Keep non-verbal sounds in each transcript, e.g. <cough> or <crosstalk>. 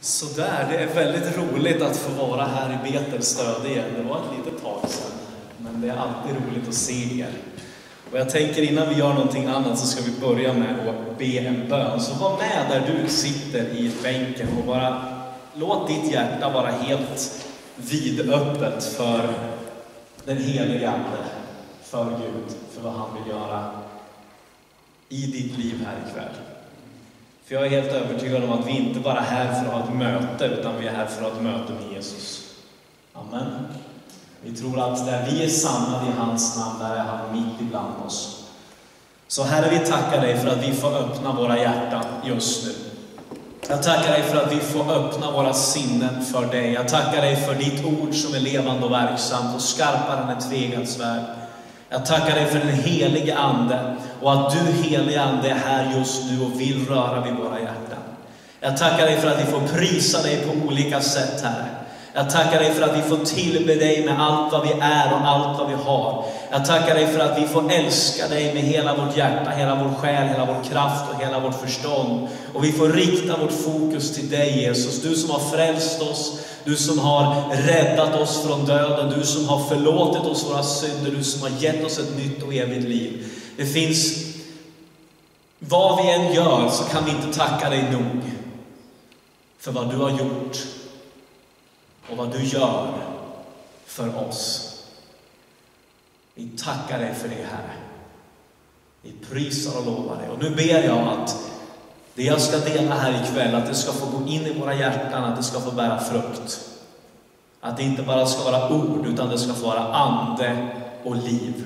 Sådär, det är väldigt roligt att få vara här i Betelstöd igen. Det var ett litet tag sedan, men det är alltid roligt att se er. Och jag tänker innan vi gör någonting annat så ska vi börja med att be en bön. Så var med där du sitter i bänken och bara låt ditt hjärta vara helt vidöppet för den helige Ande, för Gud, för vad han vill göra i ditt liv här ikväll. För jag är helt övertygad om att vi inte bara är här för att ha ett möte, utan vi är här för att ha ett möte med Jesus. Amen. Vi tror att där vi är samlade i hans namn, där är han mitt ibland oss. Så Herre, vi tackar dig för att vi får öppna våra hjärtan just nu. Jag tackar dig för att vi får öppna våra sinnen för dig. Jag tackar dig för ditt ord som är levande och verksamt och skarpare än ett tvegat svärd. Jag tackar dig för den helige Ande och att du helige Ande är här just nu och vill röra vid våra hjärtan. Jag tackar dig för att vi får prisa dig på olika sätt, Herre. Jag tackar dig för att vi får tillbe dig med allt vad vi är och allt vad vi har. Jag tackar dig för att vi får älska dig med hela vårt hjärta, hela vår själ, hela vår kraft och hela vårt förstånd. Och vi får rikta vårt fokus till dig Jesus, du som har frälst oss, du som har räddat oss från döden, du som har förlåtit oss våra synder, du som har gett oss ett nytt och evigt liv. Det finns, vad vi än gör så kan vi inte tacka dig nog för vad du har gjort och vad du gör för oss. Vi tackar dig för det, Herre. Vi prisar och lovar dig. Och nu ber jag att det jag ska dela här ikväll, att det ska få gå in i våra hjärtan, att det ska få bära frukt. Att det inte bara ska vara ord, utan det ska få vara ande och liv.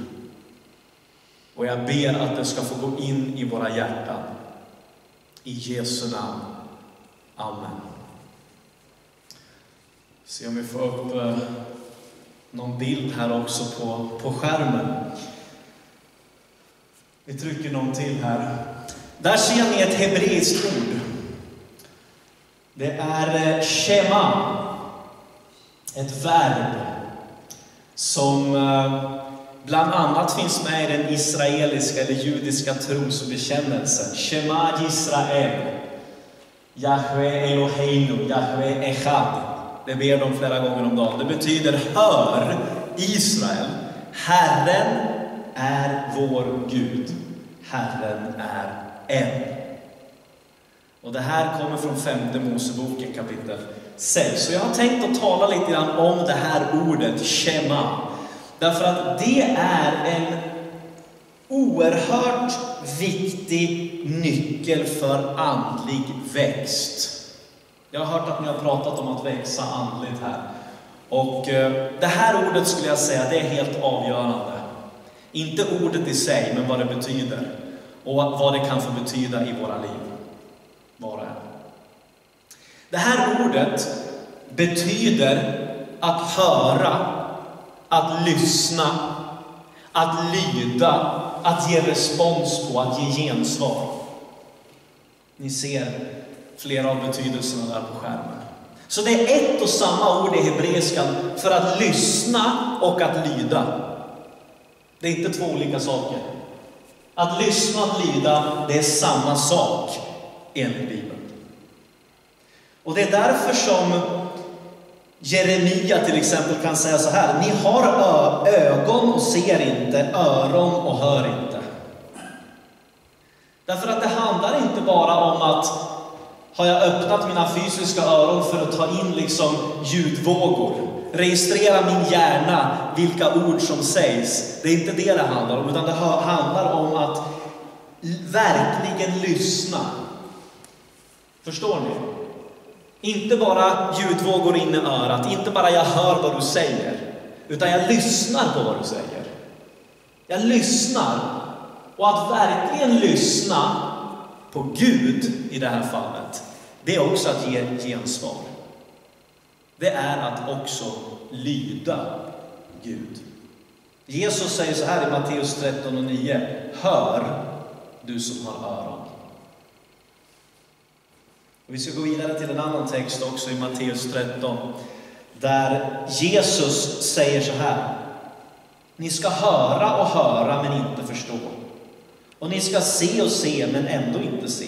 Och jag ber att det ska få gå in i våra hjärtan. I Jesu namn. Amen. Se om vi får upp eh, någon bild här också på, på skärmen. Vi trycker någon till här. Där ser ni ett hebreiskt ord. Det är eh, shema. Ett verb som eh, bland annat finns med i den israeliska eller judiska trosbekännelsen. Shema Israel' Yahweh Eloheinu, Yahweh Echad. Det ber de flera gånger om dagen. Det betyder Hör Israel, Herren är vår Gud. Herren är en. Och det här kommer från femte Moseboken kapitel 6. Så jag har tänkt att tala lite grann om det här ordet Shema. Därför att det är en oerhört viktig nyckel för andlig växt. Jag har hört att ni har pratat om att växa andligt här. Och eh, det här ordet skulle jag säga, det är helt avgörande. Inte ordet i sig, men vad det betyder. Och vad det kan få betyda i våra liv. Var och en. Det här ordet betyder att höra, att lyssna, att lyda, att ge respons på, att ge gensvar. Ni ser flera av betydelserna där på skärmen. Så det är ett och samma ord i hebreiskan för att lyssna och att lyda. Det är inte två olika saker. Att lyssna och att lyda, det är samma sak enligt Bibeln. Och det är därför som Jeremia till exempel kan säga så här, ni har ögon och ser inte, öron och hör inte. Därför att det handlar inte bara om att har jag öppnat mina fysiska öron för att ta in liksom ljudvågor, registrera min hjärna vilka ord som sägs. Det är inte det det handlar om, utan det handlar om att verkligen lyssna. Förstår ni? Inte bara ljudvågor in i örat, inte bara jag hör vad du säger, utan jag lyssnar på vad du säger. Jag lyssnar. Och att verkligen lyssna på Gud i det här fallet, det är också att ge gensvar. Det är att också lyda Gud. Jesus säger så här i Matteus 13 och 9. Hör, du som har öron. Vi ska gå vidare till en annan text också i Matteus 13, där Jesus säger så här. Ni ska höra och höra men inte förstå. Och ni ska se och se men ändå inte se.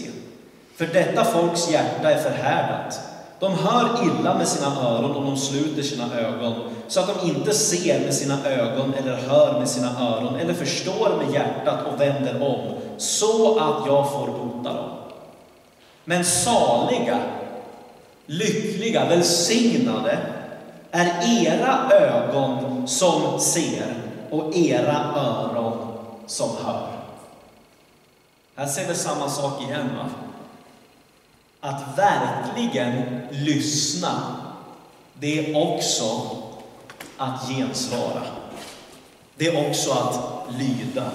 För detta folks hjärta är förhärdat. De hör illa med sina öron om de sluter sina ögon, så att de inte ser med sina ögon eller hör med sina öron eller förstår med hjärtat och vänder om, så att jag får bota dem. Men saliga, lyckliga, välsignade är era ögon som ser och era öron som hör. Här ser vi samma sak igen. Va? Att verkligen lyssna, det är också att gensvara. Det är också att lyda.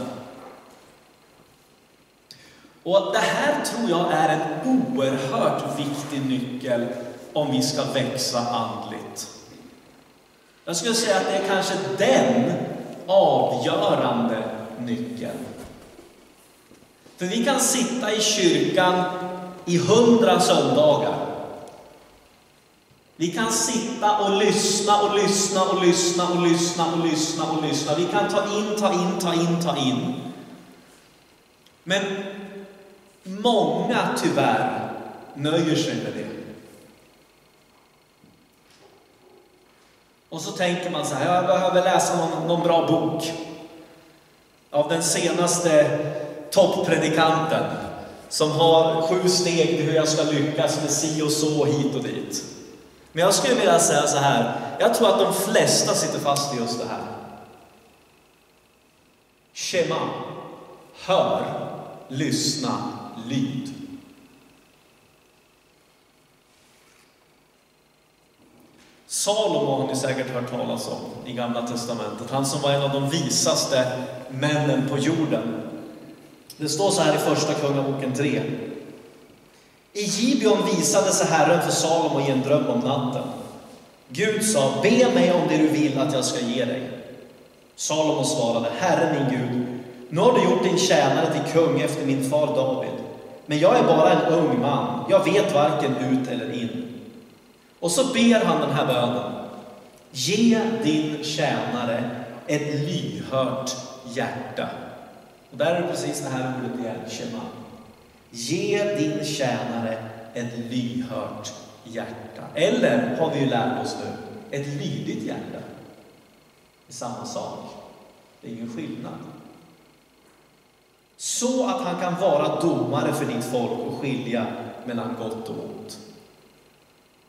Och det här tror jag är en oerhört viktig nyckel om vi ska växa andligt. Jag skulle säga att det är kanske den avgörande nyckeln. För vi kan sitta i kyrkan i hundra söndagar. Vi kan sitta och lyssna och lyssna och lyssna och lyssna och lyssna och lyssna. Vi kan ta in, ta in, ta in, ta in. Men många tyvärr nöjer sig med det. Och så tänker man så här, jag behöver läsa någon, någon bra bok av den senaste toppredikanten som har sju steg till hur jag ska lyckas med si och så hit och dit. Men jag skulle vilja säga så här, jag tror att de flesta sitter fast i just det här. Shema, hör, lyssna, lyd. Salomo har ni säkert hört talas om i Gamla Testamentet. Han som var en av de visaste männen på jorden. Det står så här i Första Kungaboken 3. I Gibeon visade sig Herren för Salomo i en dröm om natten. Gud sa, be mig om det du vill att jag ska ge dig. Salomo svarade, Herre min Gud, nu har du gjort din tjänare till kung efter min far David. Men jag är bara en ung man, jag vet varken ut eller in. Och så ber han den här bönen. Ge din tjänare ett lyhört hjärta. Och där är det precis det här ordet igen, shema. Ge din tjänare ett lyhört hjärta. Eller, har vi ju lärt oss nu, ett lydigt hjärta. Det är samma sak. Det är ingen skillnad. Så att han kan vara domare för ditt folk och skilja mellan gott och ont.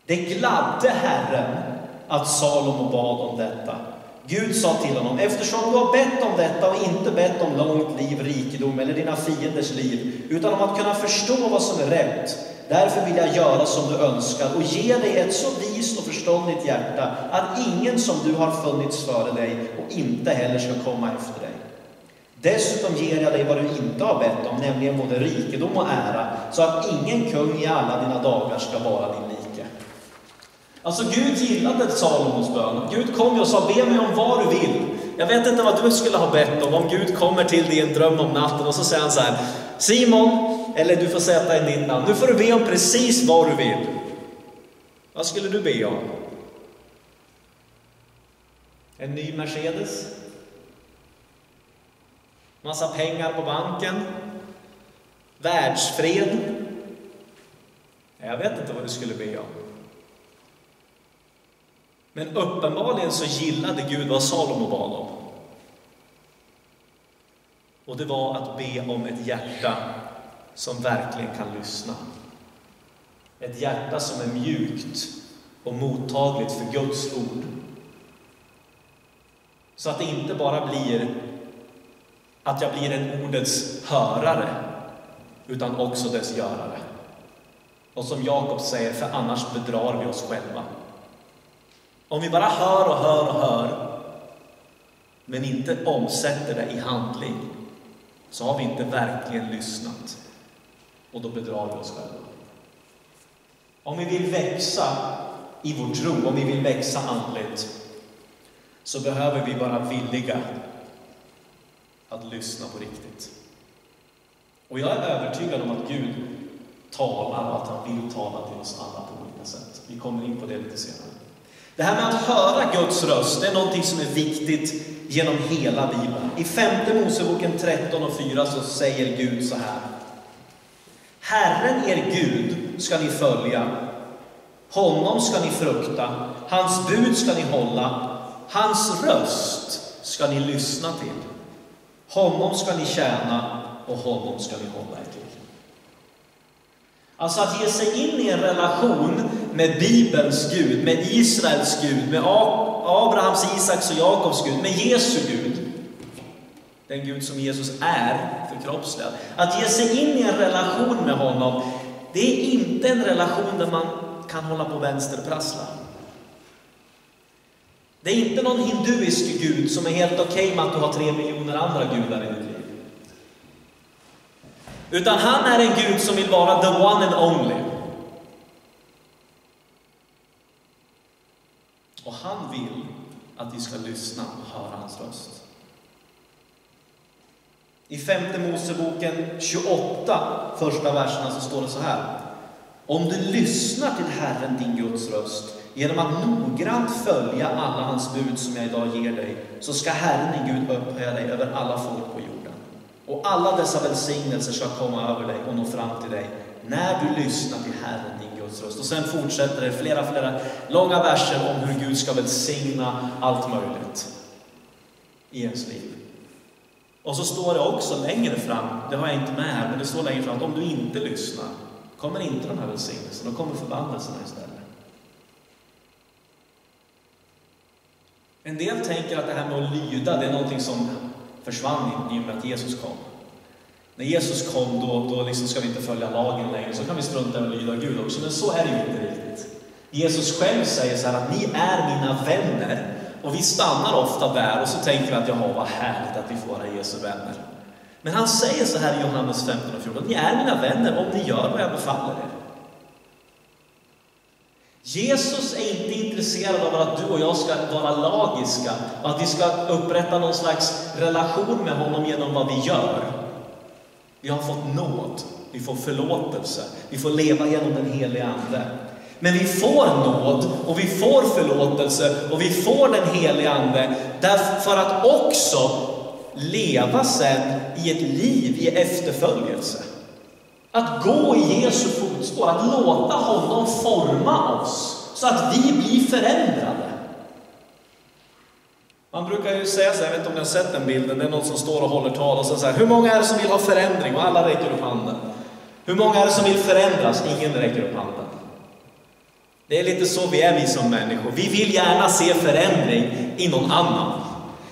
Det gladde Herren att Salomo bad om detta. Gud sa till honom, eftersom du har bett om detta och inte bett om långt liv, rikedom eller dina fienders liv, utan om att kunna förstå vad som är rätt, därför vill jag göra som du önskar och ge dig ett så vist och förståndigt hjärta att ingen som du har funnits före dig och inte heller ska komma efter dig. Dessutom ger jag dig vad du inte har bett om, nämligen både rikedom och ära, så att ingen kung i alla dina dagar ska vara din liv. Alltså Gud gillade Salomos bön. Gud kom ju och sa, be mig om vad du vill. Jag vet inte vad du skulle ha bett om, om Gud kommer till dig i en dröm om natten och så säger han så här, Simon, eller du får sätta in ditt namn, nu får du be om precis vad du vill. Vad skulle du be om? En ny Mercedes? Massa pengar på banken? Världsfred? Jag vet inte vad du skulle be om. Men uppenbarligen så gillade Gud vad Salomo bad om. Och det var att be om ett hjärta som verkligen kan lyssna. Ett hjärta som är mjukt och mottagligt för Guds ord. Så att det inte bara blir att jag blir en ordets hörare, utan också dess görare. Och som Jakob säger, för annars bedrar vi oss själva. Om vi bara hör och hör och hör, men inte omsätter det i handling, så har vi inte verkligen lyssnat. Och då bedrar vi oss själva. Om vi vill växa i vår tro, om vi vill växa andligt, så behöver vi vara villiga att lyssna på riktigt. Och jag är övertygad om att Gud talar och att han vill tala till oss alla på olika sätt. Vi kommer in på det lite senare. Det här med att höra Guds röst, det är någonting som är viktigt genom hela Bibeln. I femte Moseboken 13 och 4 så säger Gud så här. Herren er Gud ska ni följa Honom ska ni frukta, hans bud ska ni hålla, hans röst ska ni lyssna till. Honom ska ni tjäna och honom ska ni hålla er till. Alltså att ge sig in i en relation med Bibelns Gud, med Israels Gud, med Abrahams, Isaks och Jakobs Gud, med Jesu Gud. Den Gud som Jesus är förkroppsligad. Att ge sig in i en relation med honom, det är inte en relation där man kan hålla på och vänsterprassla. Det är inte någon hinduisk gud som är helt okej okay med att du har tre miljoner andra gudar i ditt liv. Utan han är en Gud som vill vara the one and only. Och han vill att vi ska lyssna och höra hans röst. I femte Moseboken 28, första verserna, så står det så här. Om du lyssnar till Herren, din Guds röst, genom att noggrant följa alla hans bud som jag idag ger dig, så ska Herren, din Gud, upphöja dig över alla folk på jorden. Och alla dessa välsignelser ska komma över dig och nå fram till dig när du lyssnar till Herren, din Guds röst. Och sen fortsätter det flera, flera långa verser om hur Gud ska välsigna allt möjligt i ens liv. Och så står det också längre fram, det har jag inte med här, men det står längre fram att om du inte lyssnar kommer inte de här välsignelserna, då kommer förbannelserna istället. En del tänker att det här med att lyda, det är någonting som försvann i och med att Jesus kom. När Jesus kom, då, då liksom ska vi inte följa lagen längre, så kan vi strunta i att lyda Gud också. Men så är det ju inte riktigt. Jesus själv säger så här att ni är mina vänner. Och vi stannar ofta där och så tänker vi att jaha, vad härligt att vi får vara Jesu vänner. Men han säger så här i Johannes 15 och 14, ni är mina vänner om ni gör vad jag befaller er. Jesus är inte intresserad av att du och jag ska vara lagiska och att vi ska upprätta någon slags relation med honom genom vad vi gör. Vi har fått nåd, vi får förlåtelse, vi får leva genom den heliga Ande. Men vi får nåd och vi får förlåtelse och vi får den heliga Ande för att också leva sen i ett liv i efterföljelse. Att gå i Jesu fotspår, att låta honom forma oss så att vi blir förändrade. Man brukar ju säga så här, jag vet inte om ni har sett den bilden, det är någon som står och håller tal och så säger hur många är det som vill ha förändring? Och alla räcker upp handen. Hur många är det som vill förändras? Ingen räcker upp handen. Det är lite så vi är vi som människor. Vi vill gärna se förändring i någon annan.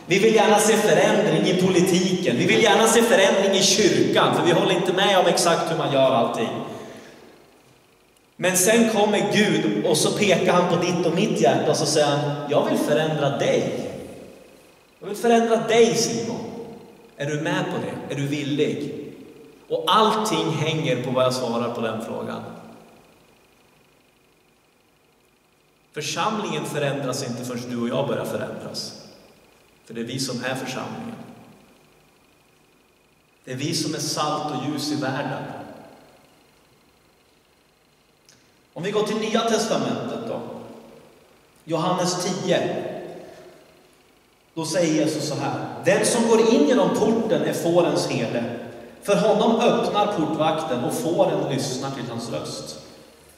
Vi vill gärna se förändring i politiken. Vi vill gärna se förändring i kyrkan, för vi håller inte med om exakt hur man gör allting. Men sen kommer Gud och så pekar han på ditt och mitt hjärta och så säger han, jag vill förändra dig. Jag vill förändra dig Simon. Är du med på det? Är du villig? Och allting hänger på vad jag svarar på den frågan. Församlingen förändras inte förrän du och jag börjar förändras. För det är vi som är församlingen. Det är vi som är salt och ljus i världen. Om vi går till Nya Testamentet då. Johannes 10. Då säger Jesus så här. Den som går in genom porten är fårens herde. För honom öppnar portvakten och fåren lyssnar till hans röst.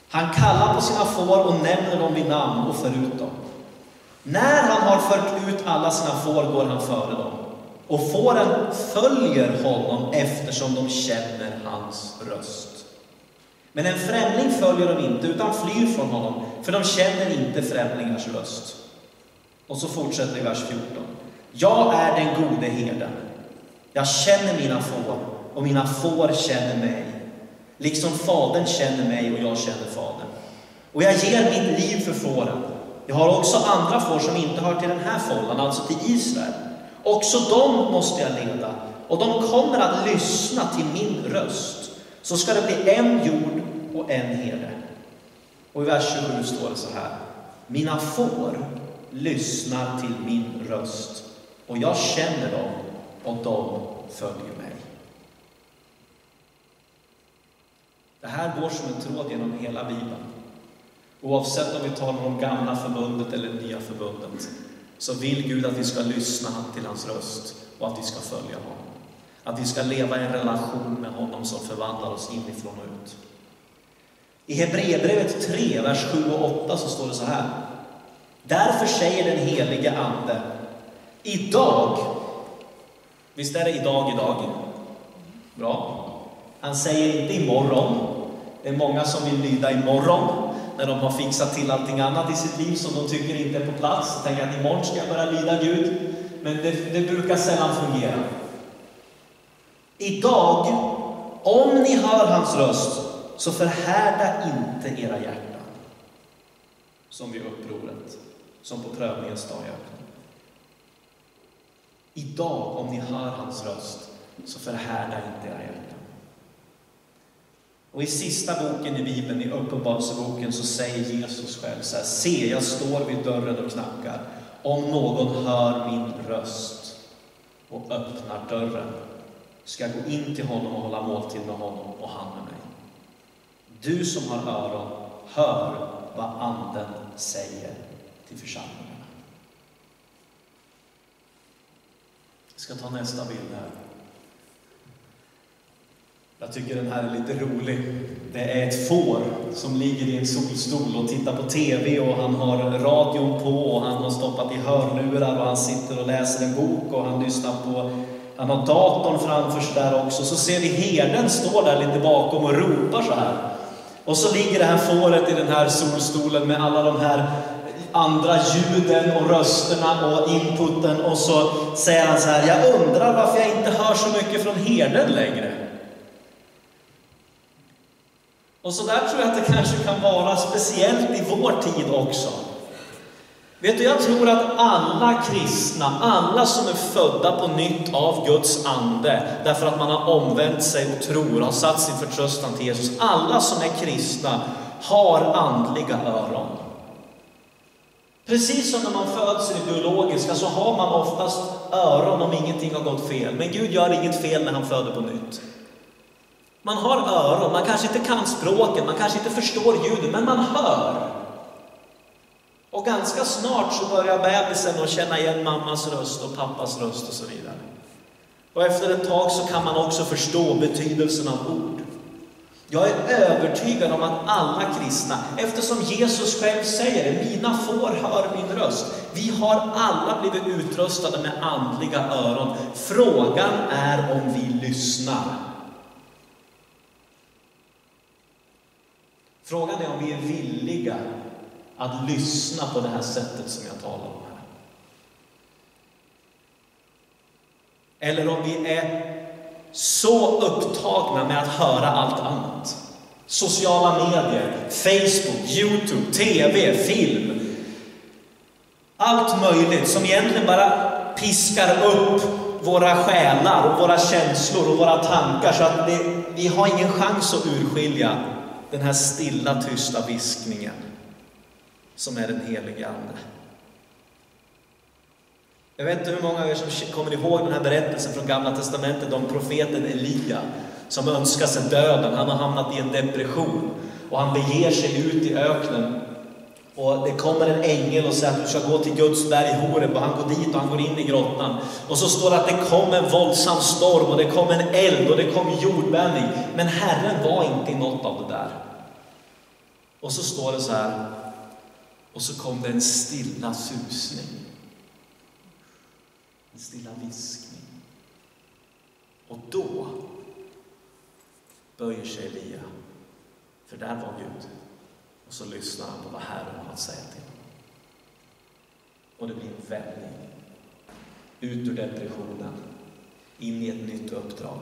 Han kallar på sina får och nämner dem vid namn och för ut dem. När han har fört ut alla sina får går han före dem. Och fåren följer honom eftersom de känner hans röst. Men en främling följer de inte, utan flyr från honom, för de känner inte främlingars röst. Och så fortsätter i vers 14. Jag är den gode herden. Jag känner mina får, och mina får känner mig. Liksom Fadern känner mig och jag känner Fadern. Och jag ger mitt liv för fåren. Jag har också andra får som inte hör till den här fållan, alltså till Israel. Också dem måste jag leda, och de kommer att lyssna till min röst. Så ska det bli en jord och en herde. Och i vers 27 står det så här. Mina får lyssnar till min röst, och jag känner dem, och de följer mig. Det här går som en tråd genom hela Bibeln. Oavsett om vi talar om gamla förbundet eller nya förbundet, så vill Gud att vi ska lyssna till hans röst och att vi ska följa honom. Att vi ska leva i en relation med honom som förvandlar oss inifrån och ut. I Hebreerbrevet 3, vers 7 och 8 så står det så här. Därför säger den helige Ande, idag, visst är det idag, idag? Bra. Han säger inte imorgon. Det är många som vill lyda imorgon, när de har fixat till allting annat i sitt liv som de tycker inte är på plats. Och tänker att imorgon ska jag börja lyda Gud. Men det, det brukar sällan fungera. Idag, om ni hör hans röst, så förhärda inte era hjärtan. Som vid upproret, som på prövningens dag i öknen. Idag, om ni hör hans röst, så förhärda inte era hjärtan. Och i sista boken i Bibeln, i Uppenbarelseboken, så säger Jesus själv så här, Se, jag står vid dörren och knackar. Om någon hör min röst och öppnar dörren, ska jag gå in till honom och hålla måltid med honom och han med mig. Du som har öron, hör vad Anden säger till församlingarna. Jag ska ta nästa bild här. Jag tycker den här är lite rolig. Det är ett får som ligger i en solstol och tittar på TV och han har radion på och han har stoppat i hörlurar och han sitter och läser en bok och han lyssnar på han har datorn framför sig där också. Så ser vi herden stå där lite bakom och ropar så här. Och så ligger det här fåret i den här solstolen med alla de här andra ljuden och rösterna och inputen och så säger han så här, jag undrar varför jag inte hör så mycket från herden längre. Och så där tror jag att det kanske kan vara, speciellt i vår tid också. Vet du, jag tror att alla kristna, alla som är födda på nytt av Guds ande, därför att man har omvänt sig och tror, har satt sin förtröstan till Jesus, alla som är kristna har andliga öron. Precis som när man föds i det biologiska så har man oftast öron om ingenting har gått fel. Men Gud gör inget fel när han föder på nytt. Man har öron, man kanske inte kan språket, man kanske inte förstår ljuden, men man hör. Och ganska snart så börjar bebisen att känna igen mammas röst och pappas röst och så vidare. Och efter ett tag så kan man också förstå betydelsen av ord. Jag är övertygad om att alla kristna, eftersom Jesus själv säger det, mina får hör min röst. Vi har alla blivit utrustade med andliga öron. Frågan är om vi lyssnar. Frågan är om vi är villiga att lyssna på det här sättet som jag talar om här. Eller om vi är så upptagna med att höra allt annat. Sociala medier, Facebook, Youtube, TV, film. Allt möjligt som egentligen bara piskar upp våra själar och våra känslor och våra tankar så att det, vi har ingen chans att urskilja den här stilla, tysta viskningen som är den helige Ande. Jag vet inte hur många av er som kommer ihåg den här berättelsen från Gamla Testamentet om profeten Elia som önskar sig döden. Han har hamnat i en depression och han beger sig ut i öknen. Och det kommer en ängel och säger att du ska gå till Guds berg Horeb och han går dit och han går in i grottan. Och så står det att det kom en våldsam storm och det kom en eld och det kom jordbävning. Men Herren var inte i något av det där. Och så står det så här, och så kom det en stilla susning. En stilla viskning. Och då böjer sig Elia, för där var Gud. Och så lyssnar han på vad Herren har att säga till honom. Och det blir en vändning. Ut ur depressionen, in i ett nytt uppdrag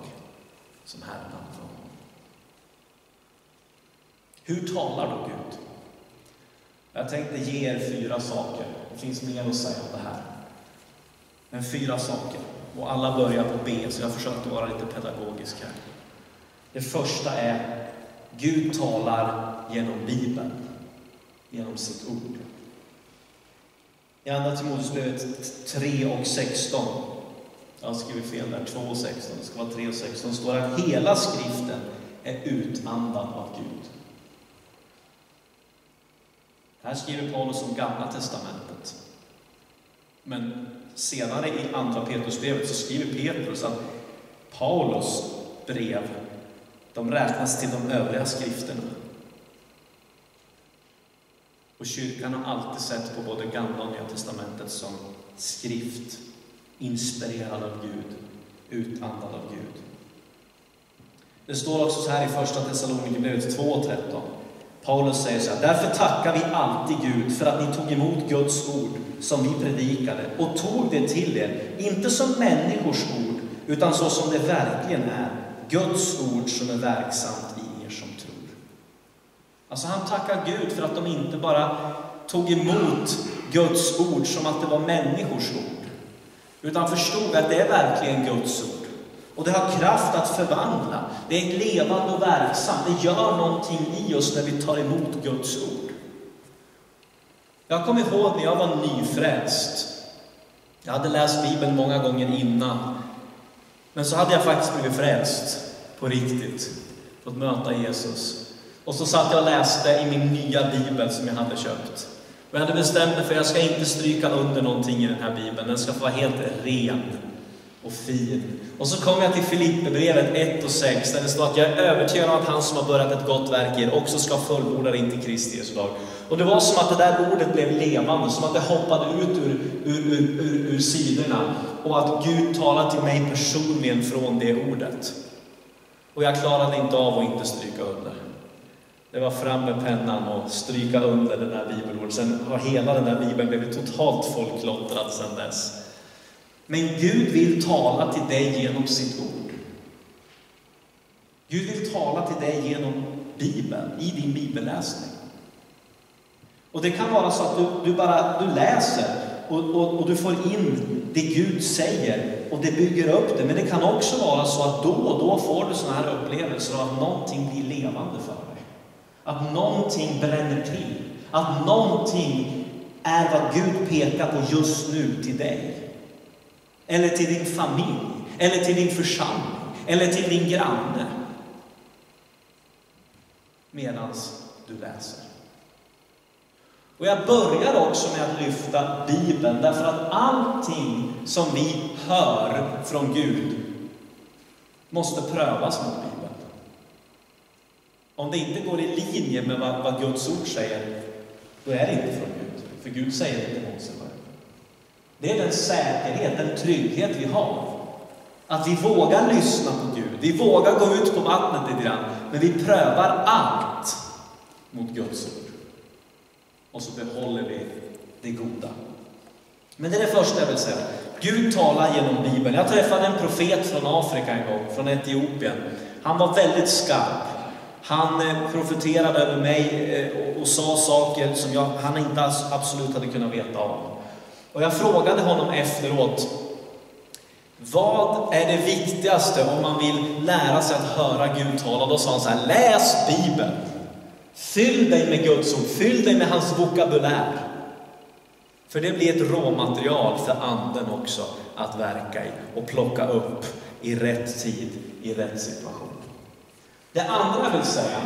som Herren har för honom. Hur talar då Gud? Jag tänkte ge er fyra saker. Det finns mer att säga om det här. Men fyra saker. Och alla börjar på B, så jag försökte vara lite pedagogisk här. Det första är, Gud talar genom Bibeln, genom sitt ord. I Andra Timoteusbrevet 3 och 16, jag har skrivit fel där, 2 och 16, det ska vara 3 och 16, står att hela skriften är utandad av Gud. Här skriver Paulus om Gamla Testamentet. Men senare i Andra Petrusbrevet så skriver Petrus att Paulus brev, de räknas till de övriga skrifterna. Och kyrkan har alltid sett på både Gamla och Nya Testamentet som skrift, inspirerad av Gud, utandad av Gud. Det står också så här i Första Thessalonikerbrevet 2.13. Paulus säger så här, därför tackar vi alltid Gud för att ni tog emot Guds ord som vi predikade och tog det till er, inte som människors ord, utan så som det verkligen är, Guds ord som är verksamt i er som tror. Alltså han tackar Gud för att de inte bara tog emot Guds ord som att det var människors ord, utan förstod att det är verkligen Guds ord. Och det har kraft att förvandla. Det är levande och verksamt. Det gör någonting i oss när vi tar emot Guds ord. Jag kommer ihåg när jag var nyfrälst. Jag hade läst Bibeln många gånger innan. Men så hade jag faktiskt blivit frälst på riktigt. Fått möta Jesus. Och så satt jag och läste i min nya bibel som jag hade köpt. Och jag hade bestämt mig för att jag ska inte stryka under någonting i den här bibeln. Den ska få vara helt ren och fin. Och så kommer jag till Filipperbrevet 1 och 6 där det står att jag är övertygad om att han som har börjat ett gott verk i er också ska fullborda det in till Kristi Jesu dag. Och det var som att det där ordet blev levande, som att det hoppade ut ur, ur, ur, ur, ur sidorna och att Gud talade till mig personligen från det ordet. Och jag klarade inte av att inte stryka under. Det var fram med pennan och stryka under det där bibelordet. Sen har hela den där bibeln blivit totalt folklottrad sedan dess. Men Gud vill tala till dig genom sitt ord. Gud vill tala till dig genom Bibeln, i din bibelläsning. Och det kan vara så att du, du bara du läser och, och, och, du får in det Gud säger och det bygger upp det. Men det kan också vara så att då och då får du sådana här upplevelser av att någonting blir levande för dig. Att någonting bränner till. Att någonting är vad Gud pekar på just nu till dig. Eller till din familj, eller till din församling, eller till din granne. Medan du läser. Och jag börjar också med att lyfta Bibeln, därför att allting som vi hör från Gud måste prövas mot Bibeln. Om det inte går i linje med vad, vad Guds ord säger, då är det inte från Gud. För Gud säger inte mot sig själv. Det är den säkerhet, den trygghet vi har. Att vi vågar lyssna på Gud, vi vågar gå ut på vattnet lite grann, men vi prövar allt mot Guds ord. Och så behåller vi det goda. Men det är det första jag vill säga. Gud talar genom Bibeln. Jag träffade en profet från Afrika en gång, från Etiopien. Han var väldigt skarp. Han eh, profeterade över mig eh, och sa saker som jag, han inte absolut hade kunnat veta om. Och jag frågade honom efteråt, vad är det viktigaste om man vill lära sig att höra Gud tala? Då sa han så här, läs Bibeln. Fyll dig med Guds ord, fyll dig med hans vokabulär. För det blir ett råmaterial för anden också att verka i och plocka upp i rätt tid, i rätt situation. Det andra jag vill säga,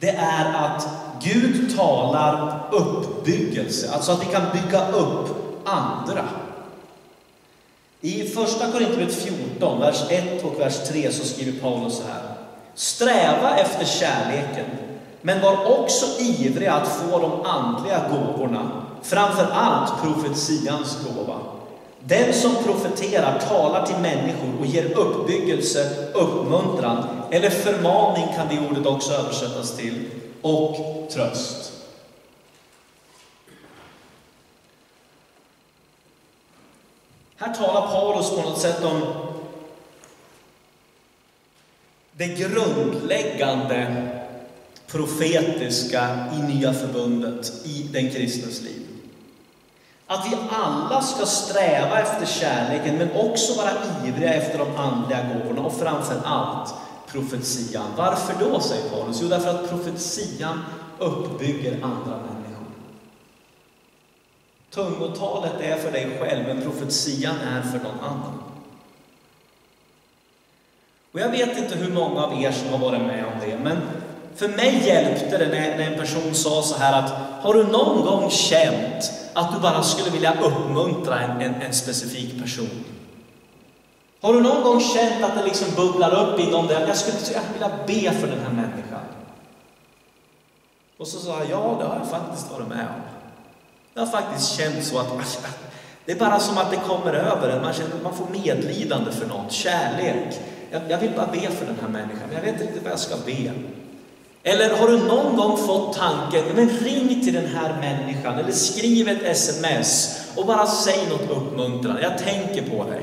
det är att Gud talar uppbyggelse, alltså att vi kan bygga upp andra. I Första Korinthierbrevet 14, vers 1 och vers 3 så skriver Paulus så här. Sträva efter kärleken, men var också ivriga att få de andliga gåvorna, framför allt profetians gåva. Den som profeterar talar till människor och ger uppbyggelse, uppmuntran, eller förmaning kan det ordet också översättas till, och tröst. Här talar Paulus på något sätt om det grundläggande profetiska i Nya Förbundet, i den kristnes liv. Att vi alla ska sträva efter kärleken, men också vara ivriga efter de andliga gåvorna och framför allt profetian. Varför då, säger Paulus? Jo, därför att profetian uppbygger andra människor. Tungotalet är för dig själv, men profetian är för någon annan. Och jag vet inte hur många av er som har varit med om det, men för mig hjälpte det när, en person sa så här att har du någon gång känt att du bara skulle vilja uppmuntra en, en, en specifik person? Har du någon gång känt att det liksom bubblar upp inom dig, att jag skulle jag vilja be för den här människan? Och så sa jag, ja, det har jag faktiskt varit med om. Det har faktiskt känt så att <laughs> det är bara som att det kommer över en. Man, känner, man får medlidande för något, kärlek. Jag, jag vill bara be för den här människan, men jag vet inte riktigt vad jag ska be. Eller har du någon gång fått tanken, men ring till den här människan, eller skriv ett sms och bara säg något uppmuntrande. Jag tänker på dig.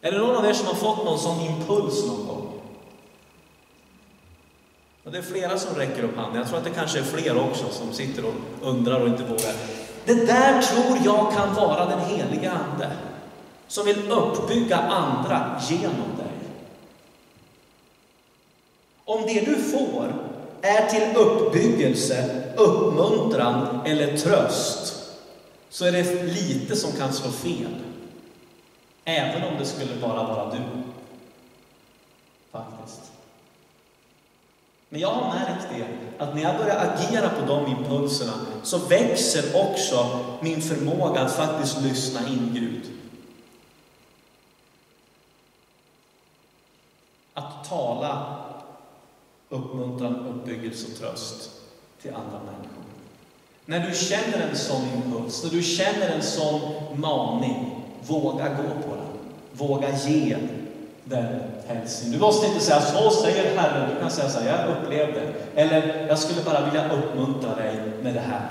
Är det någon av er som har fått någon sån impuls någon gång? Och det är flera som räcker upp handen. Jag tror att det kanske är fler också som sitter och undrar och inte vågar. Det där tror jag kan vara den heliga Ande som vill uppbygga andra genom dig. Om det du får är till uppbyggelse, uppmuntran eller tröst, så är det lite som kan slå fel. Även om det skulle bara vara du. Faktiskt. Men jag har märkt det, att när jag börjar agera på de impulserna så växer också min förmåga att faktiskt lyssna in Gud. Att tala uppmuntran, uppbyggelse och tröst till andra människor. När du känner en sån impuls, när du känner en sån maning, våga gå på den. Våga ge den hälsningen. Du måste inte säga så säger Herren, du kan säga så här, jag upplevde, eller jag skulle bara vilja uppmuntra dig med det här.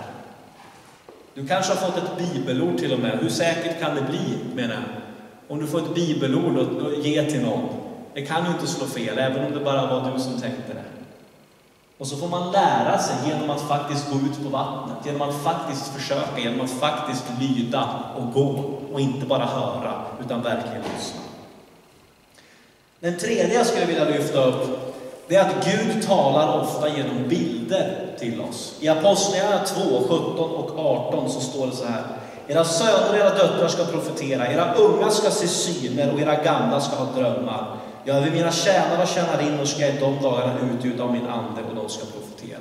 Du kanske har fått ett bibelord till och med. Hur säkert kan det bli, menar jag? Om du får ett bibelord att ge till någon. Det kan ju inte slå fel, även om det bara var du som tänkte det. Och så får man lära sig genom att faktiskt gå ut på vattnet, genom att faktiskt försöka, genom att faktiskt lyda och gå och inte bara höra, utan verkligen lyssna. Den tredje jag skulle vilja lyfta upp, det är att Gud talar ofta genom bilder till oss. I Apostlagärningarna 2, 17 och 18 så står det så här. Era söner och era döttrar ska profetera, era unga ska se syner och era gamla ska ha drömmar. Jag över mina tjänare och tjänarinnor ska jag i de dagarna utgjuta av min ande och de ska profetera.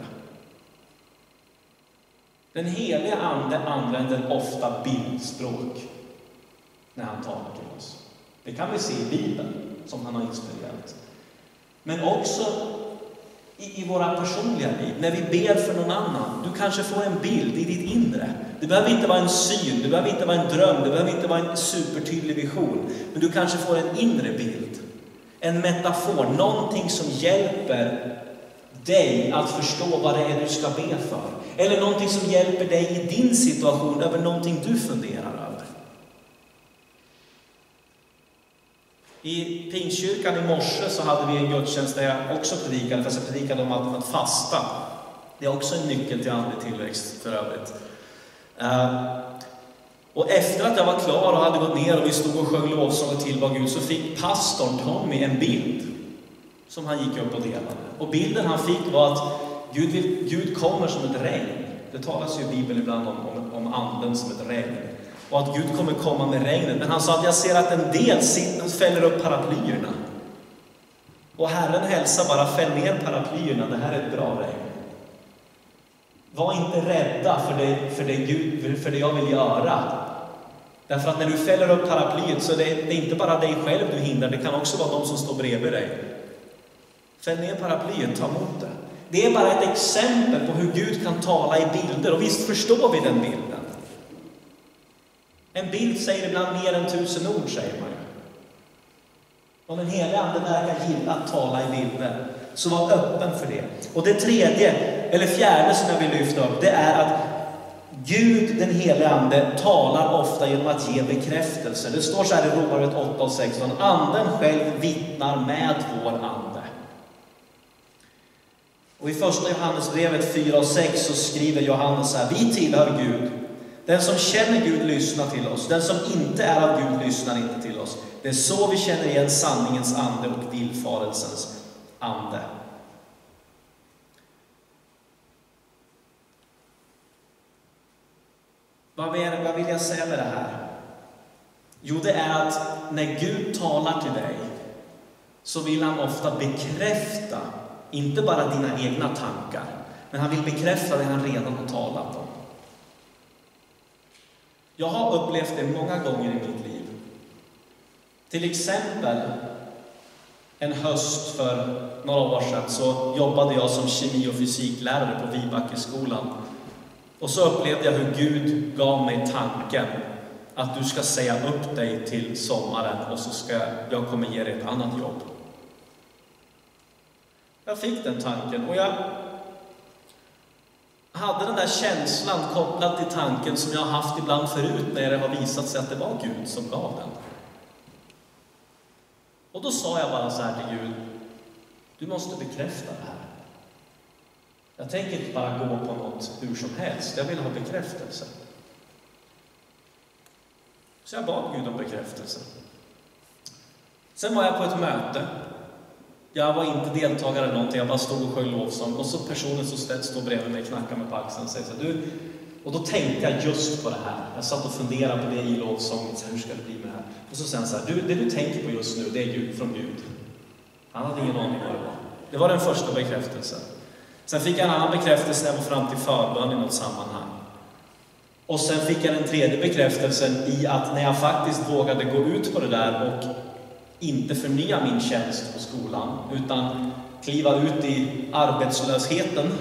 Den heliga Ande använder ofta bildspråk när han talar till oss. Det kan vi se i Bibeln, som han har inspirerat. Men också i, i våra personliga liv, när vi ber för någon annan. Du kanske får en bild i ditt inre. Det behöver inte vara en syn, det behöver inte vara en dröm, det behöver inte vara en supertydlig vision. Men du kanske får en inre bild. En metafor, någonting som hjälper dig att förstå vad det är du ska be för. Eller någonting som hjälper dig i din situation över någonting du funderar över. I Pingstkyrkan i morse så hade vi en gudstjänst där jag också predikade, fast jag predikade om att, att fasta. Det är också en nyckel till andlig tillväxt för övrigt. Eh, och efter att jag var klar och hade gått ner och vi stod och sjöng lovsånger till tillbad Gud så fick pastorn Tommy en bild som han gick upp och delade. Och bilden han fick var att Gud, vill, Gud kommer som ett regn. Det talas ju i Bibeln ibland om, om, om anden som ett regn. Och att Gud kommer komma med regnet. Men han sa att jag ser att en del sitter, fäller upp paraplyerna. Och Herren hälsar bara, fäll ner paraplyerna, det här är ett bra regn. Var inte rädda för det, för det, Gud, för det jag vill göra. Därför att när du fäller upp paraplyet så är det, det är inte bara dig själv du hindrar, det kan också vara de som står bredvid dig. Fäll ner paraplyet, ta emot det. Det är bara ett exempel på hur Gud kan tala i bilder, och visst förstår vi den bilden. En bild säger ibland mer än tusen ord, säger man ju. Om den helige Ande verkar gilla att tala i bilder, så var öppen för det. Och det tredje, eller fjärde som jag vill lyfta upp, det är att Gud, den helige Ande, talar ofta genom att ge bekräftelse. Det står så här i Romarbrevet 8 och 16. Anden själv vittnar med vår ande. Och i första Johannesbrevet 4 och 6 så skriver Johannes så här. Vi tillhör Gud. Den som känner Gud lyssnar till oss. Den som inte är av Gud lyssnar inte till oss. Det är så vi känner igen sanningens ande och villfarelsens ande. Vad vill, vad vill jag säga med det här? Jo, det är att när Gud talar till dig så vill han ofta bekräfta, inte bara dina egna tankar, men han vill bekräfta det han redan har talat om. Jag har upplevt det många gånger i mitt liv. Till exempel en höst för några år sedan så jobbade jag som kemi och fysiklärare på Vibackeskolan. Och så upplevde jag hur Gud gav mig tanken att du ska säga upp dig till sommaren och så ska jag kommer ge dig ett annat jobb. Jag fick den tanken och jag hade den där känslan kopplad till tanken som jag har haft ibland förut när det har visat sig att det var Gud som gav den. Och då sa jag bara så här till Gud, du måste bekräfta det här. Jag tänker inte bara gå på något hur som helst, jag vill ha bekräftelse. Så jag bad Gud om bekräftelse. Sen var jag på ett möte. Jag var inte deltagare i någonting, jag bara stod och sjöng lovsång. Och så personen som står bredvid mig knackar mig på axeln och säger så här, du, och då tänkte jag just på det här. Jag satt och funderade på det i lovsången, hur ska det bli med det här? Och så säger han så här, du, det du tänker på just nu, det är Gud, från Gud. Han hade ingen aning vad det var. Det var den första bekräftelsen. Sen fick jag en annan bekräftelse när jag var fram till förbön i något sammanhang. Och sen fick jag den tredje bekräftelsen i att när jag faktiskt vågade gå ut på det där och inte förnya min tjänst på skolan, utan kliva ut i arbetslösheten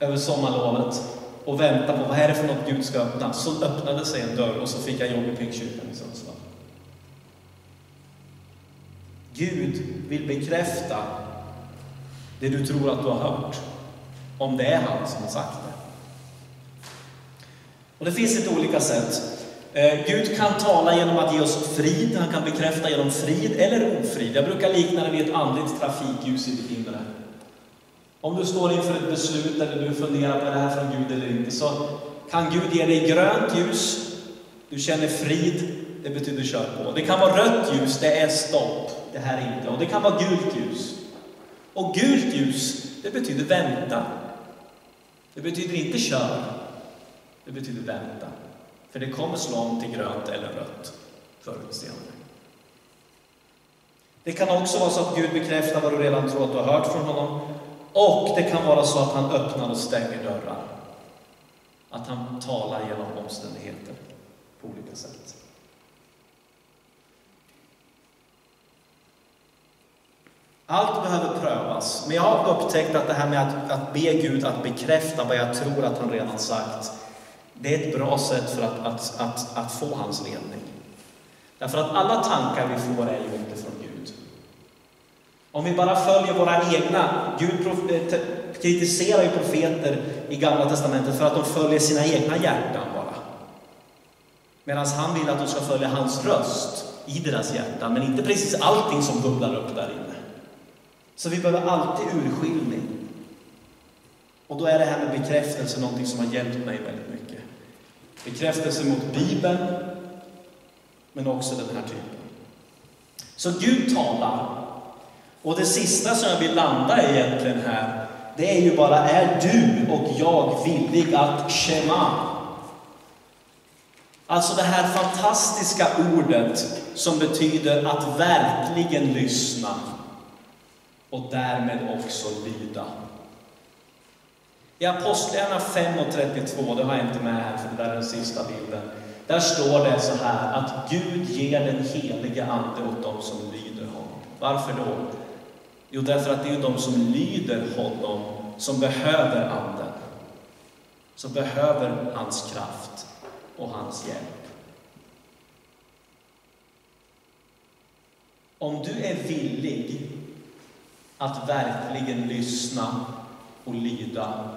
över sommarlovet och vänta på vad är det för något Gud ska öppna, så öppnade sig en dörr och så fick jag jobb i Pingstkyrkan i Sundsvall. Gud vill bekräfta det du tror att du har hört, om det är han som har sagt det. Och det finns lite olika sätt. Eh, Gud kan tala genom att ge oss frid, han kan bekräfta genom frid eller ofrid. Jag brukar likna det vid ett andligt trafikljus i ditt inre. Om du står inför ett beslut eller du funderar på det här från Gud eller inte, så kan Gud ge dig grönt ljus, du känner frid, det betyder kör på. Det kan vara rött ljus, det är stopp, det här är inte. Och det kan vara gult ljus. Och gult ljus, det betyder vänta. Det betyder inte kör, det betyder vänta. För det kommer slå om till grönt eller rött förr eller senare. Det kan också vara så att Gud bekräftar vad du redan tror att du har hört från honom. Och det kan vara så att han öppnar och stänger dörrar. Att han talar genom omständigheter på olika sätt. Allt behöver prövas, men jag har upptäckt att det här med att, att be Gud att bekräfta vad jag tror att han redan sagt, det är ett bra sätt för att, att, att, att få hans ledning. Därför att alla tankar vi får är ju inte från Gud. Om vi bara följer våra egna, Gud eh, kritiserar ju profeter i Gamla Testamentet för att de följer sina egna hjärtan bara. Medan han vill att de ska följa hans röst i deras hjärtan, men inte precis allting som bubblar upp där inne. Så vi behöver alltid urskiljning. Och då är det här med bekräftelse någonting som har hjälpt mig väldigt mycket. Bekräftelse mot Bibeln, men också den här typen. Så Gud talar. Och det sista som jag vill landa i egentligen här, det är ju bara, är du och jag villig att shema? Alltså det här fantastiska ordet som betyder att verkligen lyssna och därmed också lyda. I Apostlagärningarna 5 och 32, det har jag inte med här för det där är den sista bilden. Där står det så här att Gud ger den helige Ande åt dem som lyder honom. Varför då? Jo, därför att det är de som lyder honom som behöver Anden. Som behöver hans kraft och hans hjälp. Om du är villig att verkligen lyssna och lyda,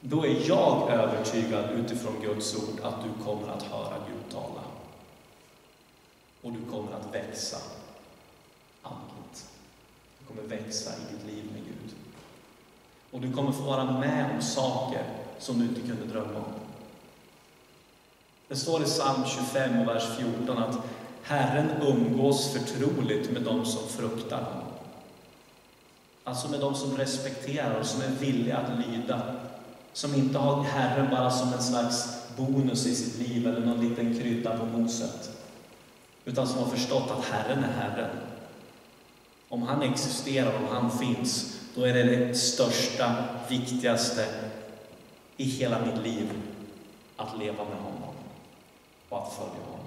då är jag övertygad utifrån Guds ord att du kommer att höra Gud tala. Och du kommer att växa andligt. Du kommer växa i ditt liv med Gud. Och du kommer få vara med om saker som du inte kunde drömma om. Det står i psalm 25 och vers 14 att Herren umgås förtroligt med dem som fruktar honom. Alltså med de som respekterar och som är villiga att lyda. Som inte har Herren bara som en slags bonus i sitt liv eller någon liten krydda på moset. Utan som har förstått att Herren är Herren. Om han existerar, om han finns, då är det det största, viktigaste i hela mitt liv att leva med honom och att följa honom.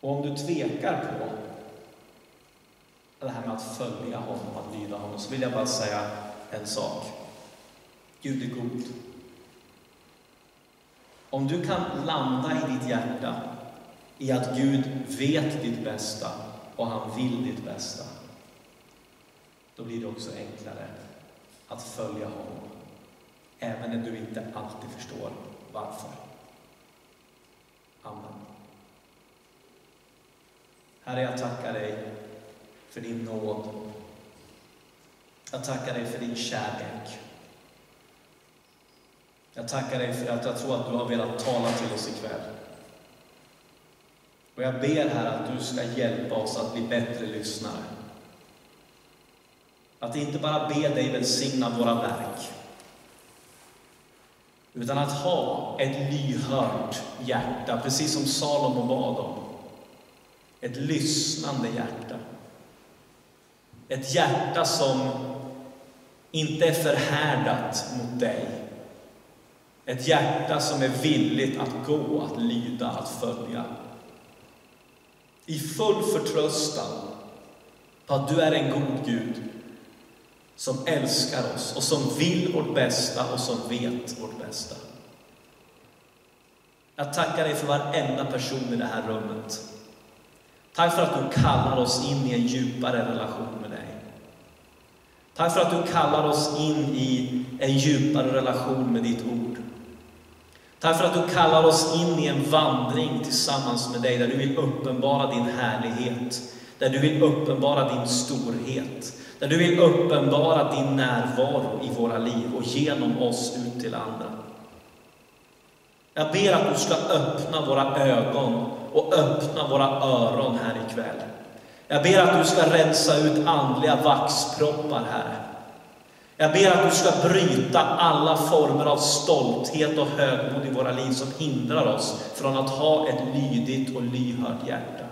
Och om du tvekar på det här med att följa honom, att lyda honom, så vill jag bara säga en sak. Gud är god. Om du kan landa i ditt hjärta i att Gud vet ditt bästa och han vill ditt bästa, då blir det också enklare att följa honom, även när du inte alltid förstår varför. Amen. Herre, jag tackar dig för din nåd. Jag tackar dig för din kärlek. Jag tackar dig för att jag tror att du har velat tala till oss ikväll. Och jag ber här att du ska hjälpa oss att bli bättre lyssnare. Att inte bara be dig välsigna våra verk, utan att ha ett lyhört hjärta, precis som Salomo bad om. Ett lyssnande hjärta. Ett hjärta som inte är förhärdat mot dig. Ett hjärta som är villigt att gå, att lyda, att följa. I full förtröstan på att du är en god Gud som älskar oss och som vill vårt bästa och som vet vårt bästa. Jag tackar dig för varenda person i det här rummet. Tack för att du kallar oss in i en djupare relation med. Tack för att du kallar oss in i en djupare relation med ditt ord. Tack för att du kallar oss in i en vandring tillsammans med dig, där du vill uppenbara din härlighet, där du vill uppenbara din storhet, där du vill uppenbara din närvaro i våra liv och genom oss ut till andra. Jag ber att du ska öppna våra ögon och öppna våra öron här ikväll. Jag ber att du ska rensa ut andliga vaxproppar, Herre. Jag ber att du ska bryta alla former av stolthet och högmod i våra liv som hindrar oss från att ha ett lydigt och lyhört hjärta.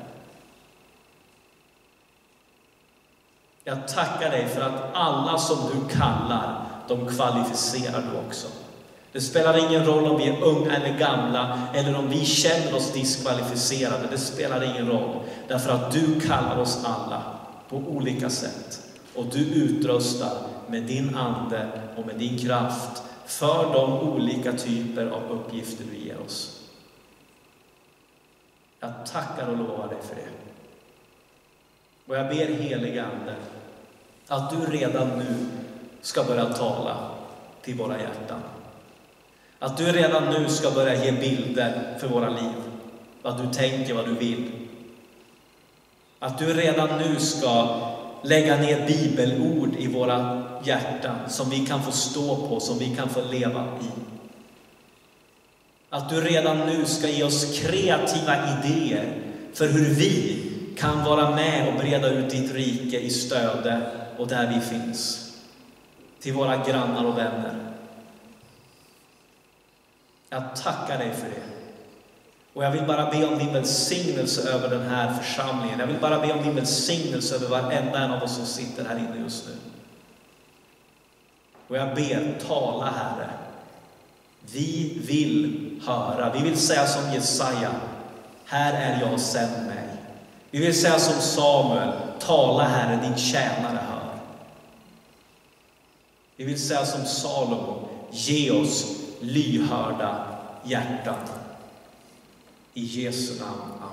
Jag tackar dig för att alla som du kallar, de kvalificerar du också. Det spelar ingen roll om vi är unga eller gamla, eller om vi känner oss diskvalificerade. Det spelar ingen roll, därför att du kallar oss alla på olika sätt. Och du utrustar med din Ande och med din kraft för de olika typer av uppgifter du ger oss. Jag tackar och lovar dig för det. Och jag ber helige Ande att du redan nu ska börja tala till våra hjärtan. Att du redan nu ska börja ge bilder för våra liv. Vad du tänker, vad du vill. Att du redan nu ska lägga ner bibelord i våra hjärtan som vi kan få stå på, som vi kan få leva i. Att du redan nu ska ge oss kreativa idéer för hur vi kan vara med och breda ut ditt rike i Stöde och där vi finns. Till våra grannar och vänner. Jag tackar dig för det. Och jag vill bara be om din välsignelse över den här församlingen. Jag vill bara be om din välsignelse över varenda en av oss som sitter här inne just nu. Och jag ber, tala Herre. Vi vill höra. Vi vill säga som Jesaja, här är jag, sänd mig. Vi vill säga som Samuel, tala Herre, din tjänare hör. Vi vill säga som Salomo, ge oss lyhörda hjärtan. I Jesu namn.